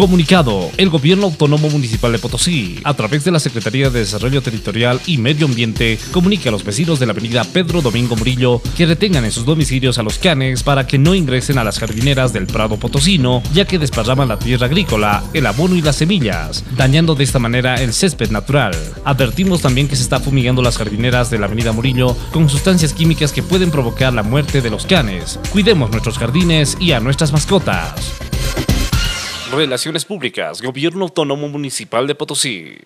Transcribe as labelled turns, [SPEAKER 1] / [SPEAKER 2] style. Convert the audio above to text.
[SPEAKER 1] Comunicado, el Gobierno Autónomo Municipal de Potosí, a través de la Secretaría de Desarrollo Territorial y Medio Ambiente, comunica a los vecinos de la avenida Pedro Domingo Murillo que retengan en sus domicilios a los canes para que no ingresen a las jardineras del Prado Potosino, ya que desparraman la tierra agrícola, el abono y las semillas, dañando de esta manera el césped natural. Advertimos también que se está fumigando las jardineras de la avenida Murillo con sustancias químicas que pueden provocar la muerte de los canes. Cuidemos nuestros jardines y a nuestras mascotas. Relaciones Públicas, Gobierno Autónomo Municipal de Potosí.